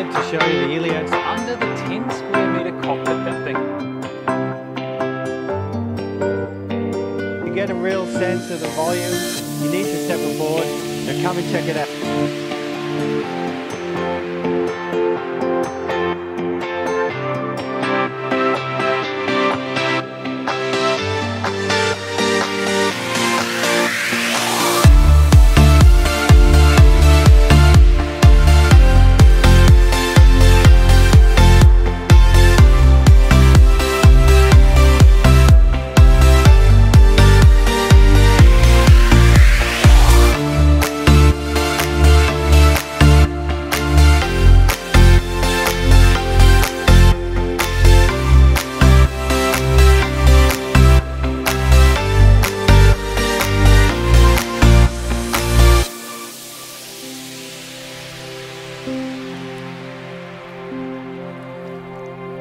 I'm to show you the Iliads under the 10 square metre cockpit that thing. To get a real sense of the volume, you need to step aboard. So come and check it out.